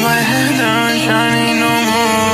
my head, I'm shining no more.